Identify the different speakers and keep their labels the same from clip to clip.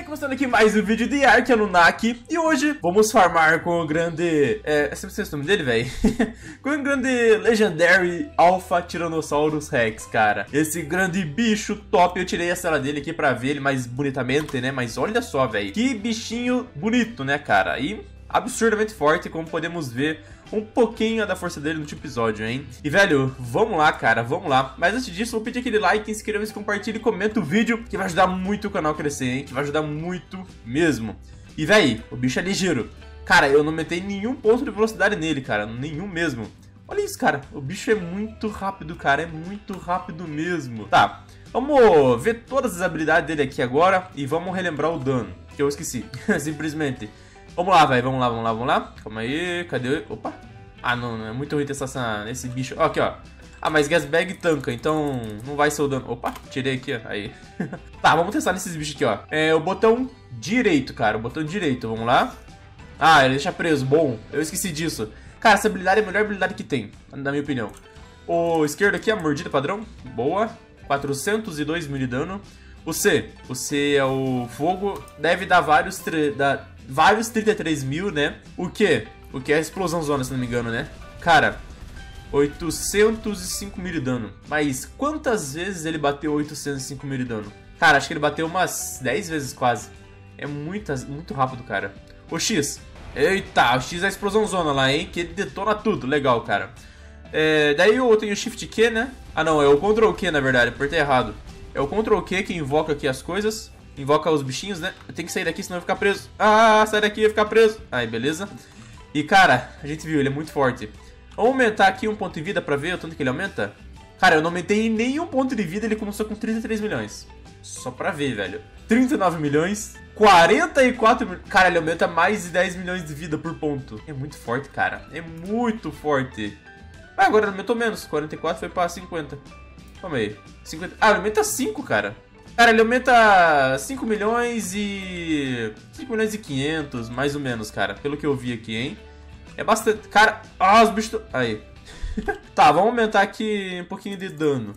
Speaker 1: galera, começando aqui mais um vídeo de Ark Anunnaki. E hoje vamos farmar com o grande... É, sempre sei o nome dele, velho Com o grande Legendary Alpha Tyrannosaurus Rex, cara. Esse grande bicho top, eu tirei a cela dele aqui pra ver ele mais bonitamente, né? Mas olha só, velho, que bichinho bonito, né, cara? E absurdamente forte, como podemos ver um pouquinho da força dele no último episódio, hein? E, velho, vamos lá, cara, vamos lá. Mas antes disso, vou pedir aquele like, inscreva-se, compartilhe e comenta o vídeo, que vai ajudar muito o canal a crescer, hein? Que vai ajudar muito mesmo. E, velho, o bicho é ligeiro. Cara, eu não metei nenhum ponto de velocidade nele, cara, nenhum mesmo. Olha isso, cara, o bicho é muito rápido, cara, é muito rápido mesmo. Tá, vamos ver todas as habilidades dele aqui agora e vamos relembrar o dano, que eu esqueci, simplesmente. Vamos lá, velho. Vamos lá, vamos lá, vamos lá. Calma aí. Cadê? Opa. Ah, não, não é muito ruim testar essa, esse bicho. Ó, aqui, ó. Ah, mas gas bag tanca, então não vai ser o dano. Opa, tirei aqui, ó. Aí. tá, vamos testar nesses bichos aqui, ó. É o botão direito, cara. O botão direito. Vamos lá. Ah, ele deixa preso. Bom, eu esqueci disso. Cara, essa habilidade é a melhor habilidade que tem, na minha opinião. O esquerdo aqui é a mordida padrão. Boa. 402 mil de dano. O C. O C é o fogo. Deve dar vários... Da, vários 33 mil, né? O que? O que é a explosão zona, se não me engano, né? Cara, 805 mil de dano. Mas quantas vezes ele bateu 805 mil de dano? Cara, acho que ele bateu umas 10 vezes quase. É muitas, muito rápido, cara. O X. Eita, o X é a explosão zona lá, hein? Que ele detona tudo. Legal, cara. É, daí eu tenho o Shift Q, né? Ah, não, é o Ctrl Q, na verdade. Apertei errado. É o Ctrl Q que invoca aqui as coisas. Invoca os bichinhos, né? Eu tenho que sair daqui, senão eu vou ficar preso. Ah, sai daqui, eu vou ficar preso. Aí, beleza. E, cara, a gente viu, ele é muito forte. Vamos aumentar aqui um ponto de vida pra ver o tanto que ele aumenta? Cara, eu não aumentei nenhum ponto de vida, ele começou com 33 milhões. Só pra ver, velho. 39 milhões, 44 milhões. Cara, ele aumenta mais de 10 milhões de vida por ponto. É muito forte, cara. É muito forte. Ah, agora aumentou menos. 44 foi pra 50. Calma aí. 50... Ah, aumenta 5, cara. Cara, ele aumenta 5 milhões e... 5 milhões e 500, mais ou menos, cara. Pelo que eu vi aqui, hein? É bastante... Cara... Ah, os bichos... Aí. tá, vamos aumentar aqui um pouquinho de dano.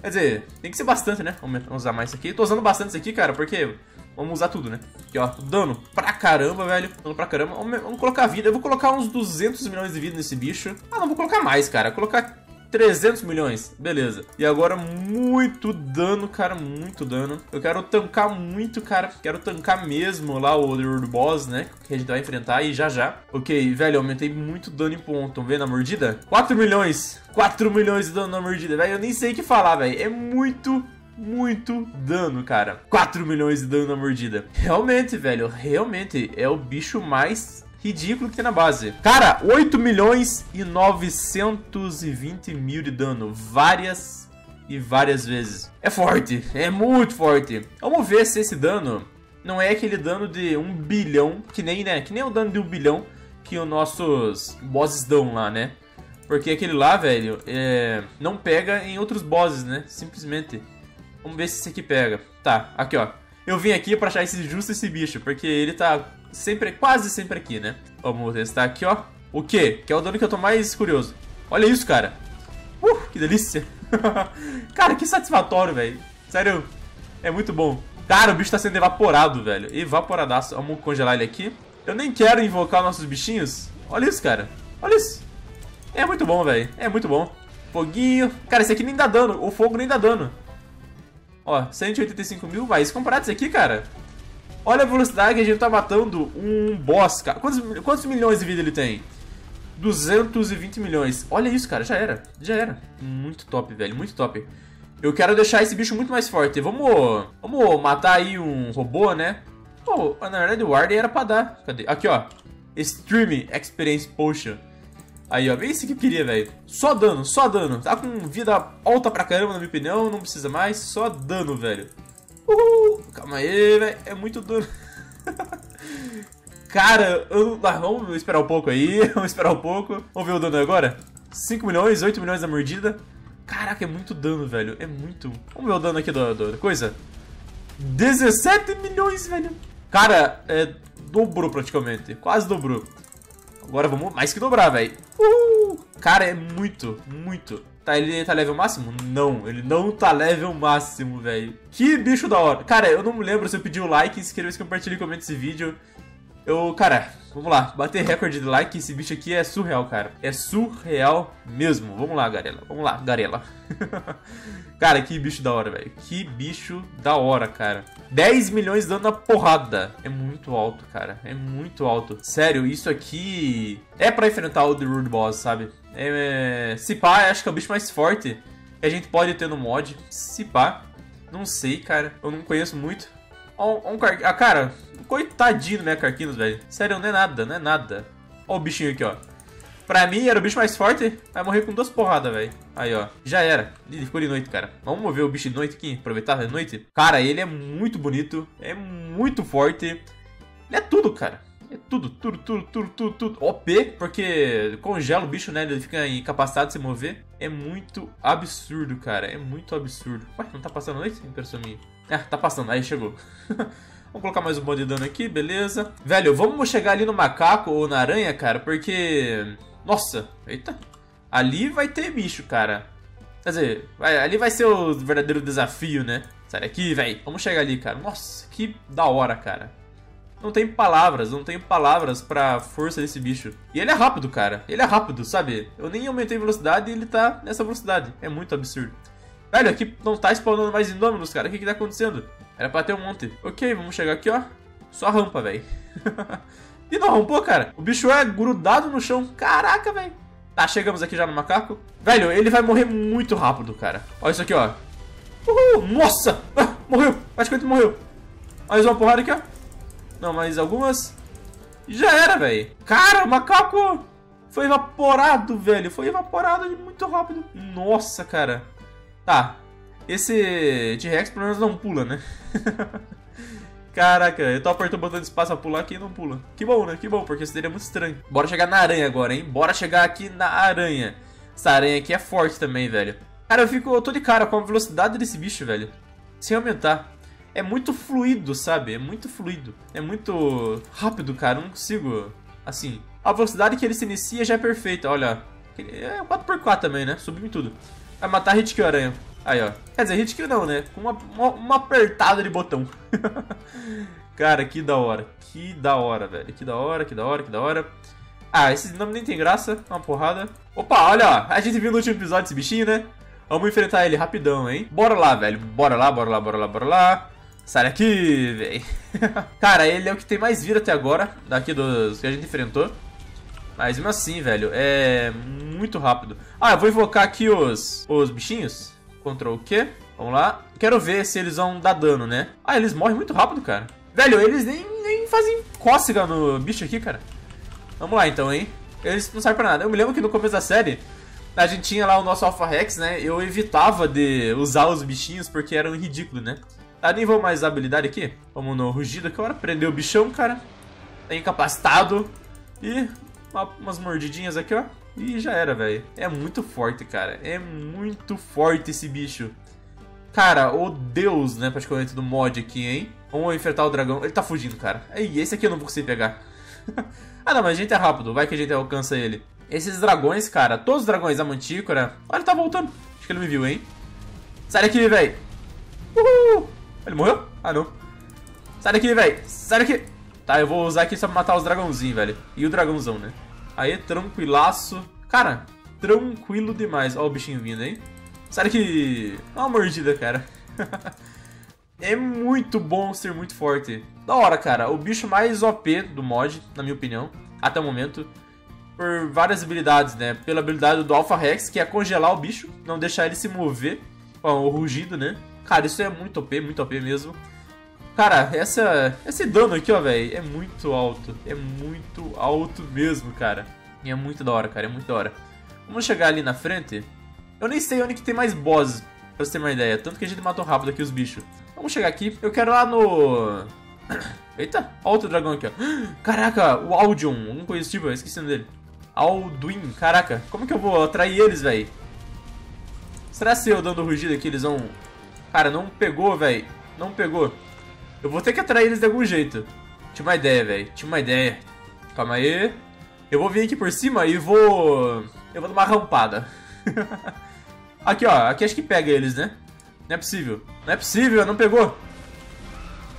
Speaker 1: Quer dizer, tem que ser bastante, né? Vamos usar mais isso aqui. Tô usando bastante isso aqui, cara, porque... Vamos usar tudo, né? Aqui, ó. Dano pra caramba, velho. Dano pra caramba. Vamos, vamos colocar vida. Eu vou colocar uns 200 milhões de vida nesse bicho. Ah, não vou colocar mais, cara. Vou colocar 300 milhões, beleza. E agora muito dano, cara, muito dano. Eu quero tancar muito, cara. Quero tancar mesmo lá o World Boss, né? Que a gente vai enfrentar aí já já. Ok, velho, aumentei muito dano em ponto. Vamos ver na mordida? 4 milhões. 4 milhões de dano na mordida, velho. Eu nem sei o que falar, velho. É muito muito dano, cara. 4 milhões de dano na mordida. Realmente, velho, realmente é o bicho mais ridículo que tem na base. Cara, 8 milhões e 920 mil de dano. Várias e várias vezes. É forte, é muito forte. Vamos ver se esse dano não é aquele dano de 1 bilhão, que nem, né, que nem o dano de 1 bilhão que os nossos bosses dão lá, né? Porque aquele lá, velho, é... não pega em outros bosses, né? Simplesmente. Vamos ver se esse aqui pega. Tá, aqui, ó. Eu vim aqui pra achar esse, justo esse bicho, porque ele tá sempre, quase sempre aqui, né? Vamos testar aqui, ó. O quê? Que é o dano que eu tô mais curioso. Olha isso, cara. Uh, que delícia. cara, que satisfatório, velho. Sério, é muito bom. Cara, o bicho tá sendo evaporado, velho. Evaporadaço. Vamos congelar ele aqui. Eu nem quero invocar nossos bichinhos. Olha isso, cara. Olha isso. É muito bom, velho. É muito bom. Foguinho. Cara, esse aqui nem dá dano. O fogo nem dá dano. Ó, 185 mil. Mas comparado isso aqui, cara, Olha a velocidade que a gente tá matando um boss, cara. Quantos, quantos milhões de vida ele tem? 220 milhões. Olha isso, cara. Já era. Já era. Muito top, velho. Muito top. Eu quero deixar esse bicho muito mais forte. Vamos, vamos matar aí um robô, né? Pô, na verdade o Ward era pra dar. Cadê? Aqui, ó. Extreme Experience Potion. Aí, ó. Bem isso que eu queria, velho. Só dano, só dano. Tá com vida alta pra caramba, na minha opinião. Não precisa mais. Só dano, velho. Uhul. Calma aí, velho. É muito dano. Cara, eu... ah, vamos esperar um pouco aí. Vamos esperar um pouco. Vamos ver o dano agora. 5 milhões, 8 milhões da mordida. Caraca, é muito dano, velho. É muito. Vamos ver o dano aqui da coisa. 17 milhões, velho. Cara, é, dobrou praticamente. Quase dobrou. Agora vamos mais que dobrar, velho. Cara, é muito, muito. Tá, ele tá level máximo? Não, ele não tá level máximo, velho. Que bicho da hora. Cara, eu não me lembro se eu pedi o like, se compartilhe e comente esse vídeo. Eu, cara, vamos lá, bater recorde de like, esse bicho aqui é surreal, cara. É surreal mesmo. Vamos lá, Garela. Vamos lá, Garela. cara, que bicho da hora, velho. Que bicho da hora, cara. 10 milhões dando a porrada. É muito alto, cara. É muito alto. Sério, isso aqui é pra enfrentar o The Rude Boss, sabe? É, se pá, acho que é o bicho mais forte que a gente pode ter no mod. Se pá. Não sei, cara. Eu não conheço muito. Um, um car... Ah, cara, coitadinho do Mecha Carquinos, velho. Sério, não é nada, não é nada. Ó o bichinho aqui, ó. Pra mim, era o bicho mais forte, vai morrer com duas porradas, velho. Aí, ó. Já era. Ele ficou de noite, cara. Vamos mover o bicho de noite aqui, aproveitar de noite. Cara, ele é muito bonito, é muito forte. Ele é tudo, cara. É tudo, tudo, tudo, tudo, tudo, tudo. OP, porque congela o bicho, né? Ele fica incapacitado de se mover. É muito absurdo, cara. É muito absurdo. Ué, não tá passando noite? Impressão minha. Ah, tá passando. Aí chegou. Vamos colocar mais um monte de dano aqui, beleza. Velho, vamos chegar ali no macaco ou na aranha, cara, porque... Nossa, eita. Ali vai ter bicho, cara. Quer dizer, vai, ali vai ser o verdadeiro desafio, né? Sai daqui, velho. Vamos chegar ali, cara. Nossa, que da hora, cara. Não tem palavras, não tenho palavras pra força desse bicho. E ele é rápido, cara. Ele é rápido, sabe? Eu nem aumentei a velocidade e ele tá nessa velocidade. É muito absurdo. Velho, aqui não tá spawnando mais Indominus, cara. O que que tá acontecendo? Era pra ter um monte. Ok, vamos chegar aqui, ó. Só rampa, velho. e não rampou, cara. O bicho é grudado no chão. Caraca, velho. Tá, chegamos aqui já no macaco. Velho, ele vai morrer muito rápido, cara. Olha isso aqui, ó. Uhul! Nossa! Ah, morreu! Ele morreu. Mais uma porrada aqui, ó. Não, mais algumas. Já era, velho. Cara, o macaco foi evaporado, velho. Foi evaporado muito rápido. Nossa, cara. Tá. Esse T-Rex pelo menos não pula, né? Caraca, eu tô apertando o botão de espaço pra pular aqui e não pula. Que bom, né? Que bom, porque seria muito estranho. Bora chegar na aranha agora, hein? Bora chegar aqui na aranha. Essa aranha aqui é forte também, velho. Cara, eu fico eu tô de cara com a velocidade desse bicho, velho. Sem aumentar. É muito fluido, sabe? É muito fluido. É muito rápido, cara. Eu não consigo... Assim, a velocidade que ele se inicia já é perfeita, olha. É 4x4 também, né? Subiu em tudo. Vai matar Hit Kill Aranha. Aí, ó. Quer dizer, hit kill não, né? Com uma, uma, uma apertada de botão. Cara, que da hora. Que da hora, velho. Que da hora, que da hora, que da hora. Ah, esse nome nem tem graça. Uma porrada. Opa, olha, ó. A gente viu no último episódio esse bichinho, né? Vamos enfrentar ele rapidão, hein? Bora lá, velho. Bora lá, bora lá, bora lá, bora lá. Sai daqui, velho. Cara, ele é o que tem mais vida até agora. Daqui dos que a gente enfrentou. Mas mesmo assim, velho, é muito rápido. Ah, eu vou invocar aqui os, os bichinhos. Ctrl Q. Vamos lá. Quero ver se eles vão dar dano, né? Ah, eles morrem muito rápido, cara. Velho, eles nem, nem fazem cócega no bicho aqui, cara. Vamos lá, então, hein? Eles não servem pra nada. Eu me lembro que no começo da série, a gente tinha lá o nosso Alpha Rex, né? Eu evitava de usar os bichinhos porque eram ridículos, né? Tá, nem vou mais habilidade aqui. Vamos no rugido aqui agora. Prender o bichão, cara. Tá incapacitado. E umas mordidinhas aqui, ó. E já era, velho. É muito forte, cara. É muito forte esse bicho. Cara, o deus, né, praticamente, do mod aqui, hein? Vamos enfrentar o dragão. Ele tá fugindo, cara. Ei, esse aqui eu não vou conseguir pegar. ah, não, mas a gente é rápido. Vai que a gente alcança ele. Esses dragões, cara, todos os dragões da Mantícora... Olha, ele tá voltando. Acho que ele me viu, hein? Sai daqui, velho. Uhul! Ele morreu? Ah, não. Sai daqui, velho. Sai daqui. Tá, eu vou usar aqui só pra matar os dragãozinhos, velho. E o dragãozão, né? Aí, tranquilaço. Cara, tranquilo demais. Ó o bichinho vindo, hein? Sabe que... Uma mordida, cara. é muito bom ser muito forte. Da hora, cara. O bicho mais OP do mod, na minha opinião, até o momento. Por várias habilidades, né? Pela habilidade do Alpha Rex, que é congelar o bicho, não deixar ele se mover. Com o rugido, né? Cara, isso é muito OP, muito OP mesmo. Cara, essa, esse dano aqui, ó, velho, é muito alto. É muito alto mesmo, cara. E é muito da hora, cara, é muito da hora. Vamos chegar ali na frente. Eu nem sei onde que tem mais bosses, pra você ter uma ideia. Tanto que a gente matou rápido aqui os bichos. Vamos chegar aqui. Eu quero lá no... Eita, ó outro dragão aqui, ó. Caraca, o Aldion, alguma coisa tipo, eu esqueci dele. Alduin, caraca, como que eu vou atrair eles, velho? Será se eu dando rugido aqui eles vão... Cara, não pegou, velho. Não pegou. Eu vou ter que atrair eles de algum jeito. Tinha uma ideia, velho. Tinha uma ideia. Calma aí. Eu vou vir aqui por cima e vou... Eu vou dar uma rampada. Aqui, ó. Aqui acho que pega eles, né? Não é possível. Não é possível, não pegou.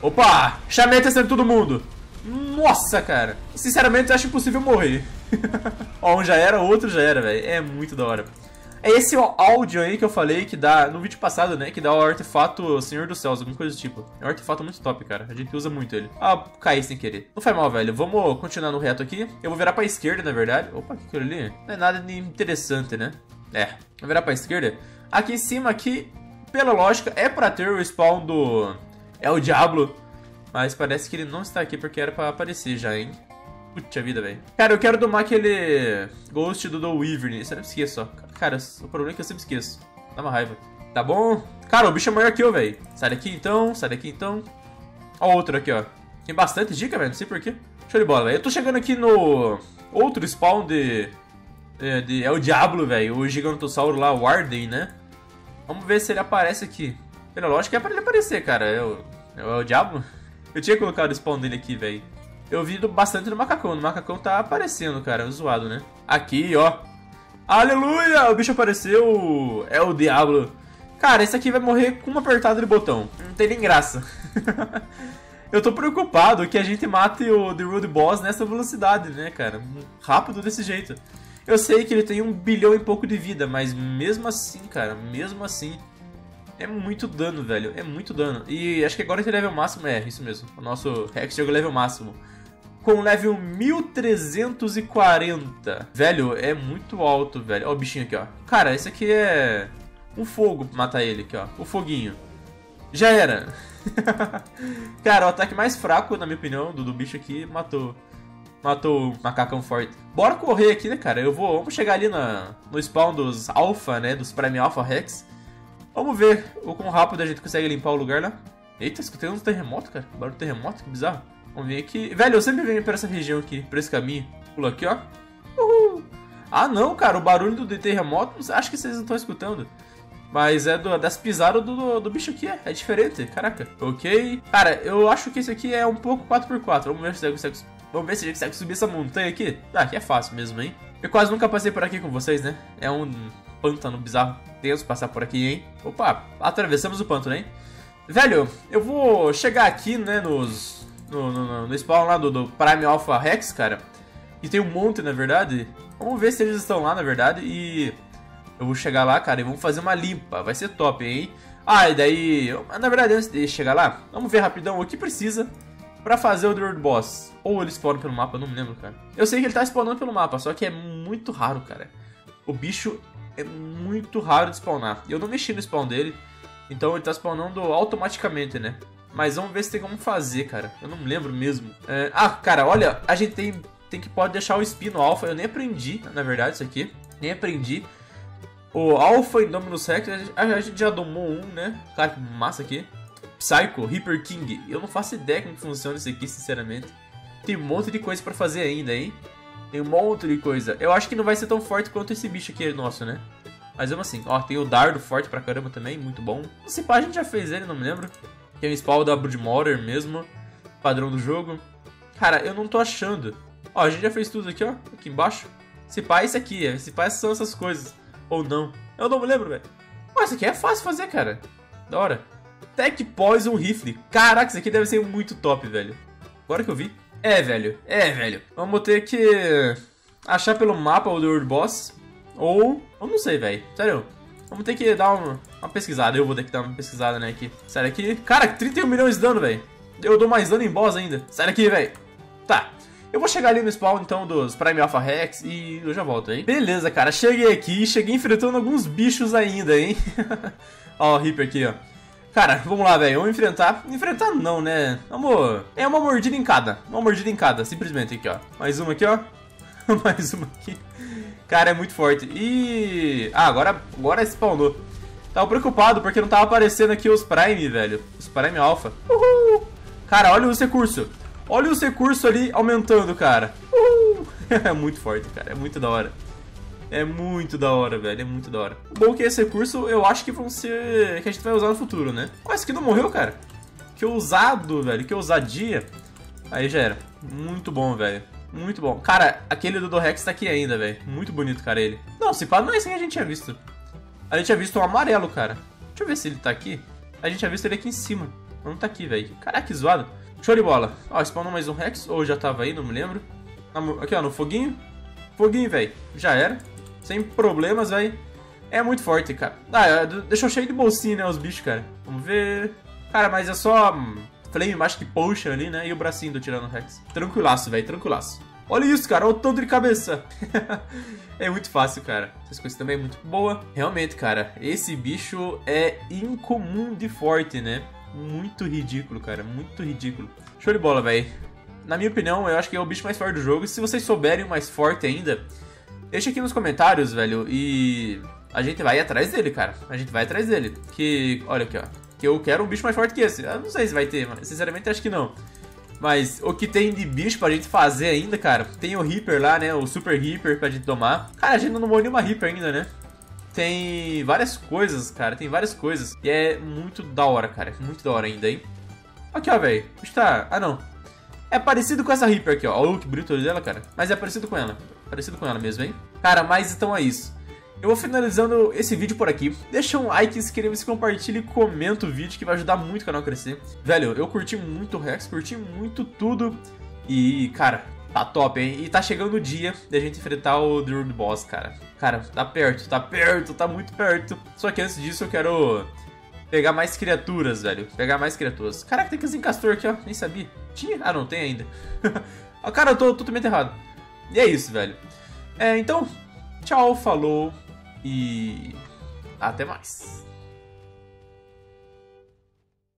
Speaker 1: Opa! Chamei testando todo mundo. Nossa, cara. Sinceramente, eu acho impossível morrer. ó, um já era, outro já era, velho. É muito da hora. É esse áudio aí que eu falei que dá no vídeo passado, né? Que dá o artefato Senhor dos Céus, alguma coisa do tipo. É um artefato muito top, cara. A gente usa muito ele. Ah, caí sem querer. Não faz mal, velho. Vamos continuar no reto aqui. Eu vou virar pra esquerda, na verdade. Opa, o que que ali? Não é nada de interessante, né? É. Vou virar pra esquerda. Aqui em cima, aqui, pela lógica, é pra ter o spawn do... É o Diablo. Mas parece que ele não está aqui porque era pra aparecer já, hein? Puta vida, velho. Cara, eu quero domar aquele Ghost do The. Isso eu não esqueço, ó. Cara, o problema é que eu sempre esqueço. Dá uma raiva. Tá bom? Cara, o bicho é maior que eu, velho. Sai daqui então, sai daqui então. Ó outro aqui, ó. Tem bastante dica, velho. Não sei porquê. Show de bola, velho. Eu tô chegando aqui no outro spawn de... É, de, é o Diablo, velho. O Gigantossauro lá, o Warden, né? Vamos ver se ele aparece aqui. Pela lógica é pra ele aparecer, cara. É o, é o Diablo. Eu tinha colocado o spawn dele aqui, velho. Eu vi bastante no macacão. No macacão tá aparecendo, cara. Zoado, né? Aqui, ó. Aleluia! O bicho apareceu. É o Diablo. Cara, esse aqui vai morrer com uma apertada de botão. Não tem nem graça. eu tô preocupado que a gente mate o The Road Boss nessa velocidade, né, cara? Rápido desse jeito. Eu sei que ele tem um bilhão e pouco de vida, mas mesmo assim, cara, mesmo assim... É muito dano, velho. É muito dano. E acho que agora tem level máximo. É, isso mesmo. O nosso Rex chegou level máximo com level 1340. Velho, é muito alto, velho. Ó o bichinho aqui, ó. Cara, esse aqui é um fogo pra matar ele aqui, ó. O foguinho. Já era. Cara, o ataque mais fraco, na minha opinião, do, do bicho aqui, matou. Matou o macacão forte. Bora correr aqui, né, cara? Eu vou... Vamos chegar ali na, no spawn dos Alpha, né? Dos Prime Alpha Rex. Vamos ver o quão rápido a gente consegue limpar o lugar lá. Eita, escutei um terremoto, cara. Barulho terremoto, que bizarro. Vamos ver aqui. Velho, eu sempre venho pra essa região aqui, pra esse caminho. Pula aqui, ó. Uhul. Ah, não, cara, o barulho do terremoto, acho que vocês não estão escutando. Mas é do, das pisadas do, do, do, bicho aqui, é, é diferente, caraca. Ok. Cara, eu acho que esse aqui é um pouco 4x4. Vamos ver se consegue, vamos ver se a gente consegue subir essa montanha aqui. Ah, aqui é fácil mesmo, hein. Eu quase nunca passei por aqui com vocês, né? É um pântano bizarro. Tenso passar por aqui, hein. Opa, atravessamos o pântano, hein. Velho, eu vou chegar aqui, né, nos, no, no, no spawn lá do, do, Prime Alpha Rex, cara. E tem um monte, na verdade. Vamos ver se eles estão lá, na verdade. E eu vou chegar lá, cara, e vamos fazer uma limpa. Vai ser top, hein? Ah, e daí... Na verdade, antes de chegar lá, vamos ver rapidão o que precisa pra fazer o World Boss. Ou ele spawna pelo mapa, não me lembro, cara. Eu sei que ele tá spawnando pelo mapa, só que é muito raro, cara. O bicho é muito raro de spawnar. Eu não mexi no spawn dele, então ele tá spawnando automaticamente, né? Mas vamos ver se tem como fazer, cara. Eu não lembro mesmo. É... Ah, cara, olha, a gente tem, tem que pode deixar o espino alfa. Eu nem aprendi, na verdade, isso aqui. Nem aprendi. O Alpha Indominus Rex, a gente já domou um, né? Cara, que massa aqui. Psycho, Reaper King. Eu não faço ideia como funciona isso aqui, sinceramente. Tem um monte de coisa pra fazer ainda, hein? Tem um monte de coisa. Eu acho que não vai ser tão forte quanto esse bicho aqui nosso, né? Mas mesmo assim. Ó, tem o dardo forte pra caramba também, muito bom. Se pá, a gente já fez ele, não me lembro. Tem um spawn da Broodmother mesmo. Padrão do jogo. Cara, eu não tô achando. Ó, a gente já fez tudo aqui, ó. Aqui embaixo. Esse pai é esse aqui. Esse pai são essas coisas. Ou não. Eu não me lembro, velho. Pô, isso aqui é fácil fazer, cara. Da hora. Tech Poison Rifle. Caraca, isso aqui deve ser muito top, velho. Agora que eu vi. É, velho. É, velho. Vamos ter que achar pelo mapa o World Boss. Ou... Eu não sei, velho. Sério. Vamos ter que dar uma, uma, pesquisada. Eu vou ter que dar uma pesquisada, né, aqui. Sai daqui. Cara, 31 milhões de dano, velho. Eu dou mais dano em boss ainda. Sai daqui, velho. Tá. Eu vou chegar ali no spawn, então, dos Prime Alpha Rex e eu já volto, hein? Beleza, cara. Cheguei aqui. Cheguei enfrentando alguns bichos ainda, hein? ó, o Reaper aqui, ó. Cara, vamos lá, velho. Vamos enfrentar. Enfrentar não, né? Vamos... É uma mordida em cada. Uma mordida em cada, simplesmente aqui, ó. Mais uma aqui, ó. mais uma aqui. Cara, é muito forte. E... Ah, agora, agora spawnou. Tava preocupado porque não tava aparecendo aqui os Prime, velho. Os Prime Alpha. Uhul! Cara, olha o recurso. Olha o recurso ali aumentando, cara. Uhul! É muito forte, cara. É muito da hora. É muito da hora, velho. É muito da hora. O bom é que esse recurso eu acho que vão ser... Que a gente vai usar no futuro, né? Esse aqui não morreu, cara. Que ousado, velho. Que ousadia. Aí já era. Muito bom, velho. Muito bom. Cara, aquele do Rex tá aqui ainda, velho. Muito bonito, cara, ele. Não, se pá, não é esse que a gente tinha visto. A gente tinha visto um amarelo, cara. Deixa eu ver se ele tá aqui. A gente tinha visto ele aqui em cima. Não tá aqui, velho. Caraca, que zoado. Show de bola. Ó, spawnou mais um Rex. Ou já tava aí, não me lembro. Aqui, ó, no foguinho. Foguinho, velho. Já era. Sem problemas, velho. É muito forte, cara. Ah, é, deixou cheio de bolsinha, né, os bichos, cara. Vamos ver... Cara, mas é só... Hum, Flame Magic Potion ali, né? E o bracinho do Tirano Rex. Tranquilaço, velho. Tranquilaço. Olha isso, cara. Olha o tanto de cabeça. é muito fácil, cara. Essas coisas também é muito boa. Realmente, cara. Esse bicho é incomum de forte, né? Muito ridículo, cara. Muito ridículo. Show de bola, velho. Na minha opinião, eu acho que é o bicho mais forte do jogo. Se vocês souberem o mais forte ainda, deixa aqui nos comentários, velho. E a gente vai atrás dele, cara. A gente vai atrás dele. Que, olha aqui, ó. Que eu quero um bicho mais forte que esse. Eu não sei se vai ter, mas sinceramente acho que não. Mas o que tem de bicho pra gente fazer ainda, cara, tem o Reaper lá, né? O Super Reaper pra gente tomar. Cara, a gente não morreu nenhuma Reaper ainda, né? Tem várias coisas, cara, tem várias coisas. E é muito da hora, cara, muito da hora ainda, hein? Aqui, ó, velho. Está... Ah, não. É parecido com essa Reaper aqui, ó. Olha o que bonito dela, cara. Mas é parecido com ela. Parecido com ela mesmo, hein? Cara, mas então é isso. Eu vou finalizando esse vídeo por aqui. Deixa um like, se inscreva, se compartilhe e comenta o vídeo que vai ajudar muito o canal a crescer. Velho, eu curti muito o Rex, curti muito tudo. E, cara, tá top, hein? E tá chegando o dia da gente enfrentar o Druid Boss, cara. Cara, tá perto, tá perto, tá muito perto. Só que antes disso eu quero pegar mais criaturas, velho. Pegar mais criaturas. Caraca, tem que em castor aqui, ó. Nem sabia. Tinha? Ah, não, tem ainda. cara, eu tô totalmente errado. E é isso, velho. É, então, tchau, falou e até mais.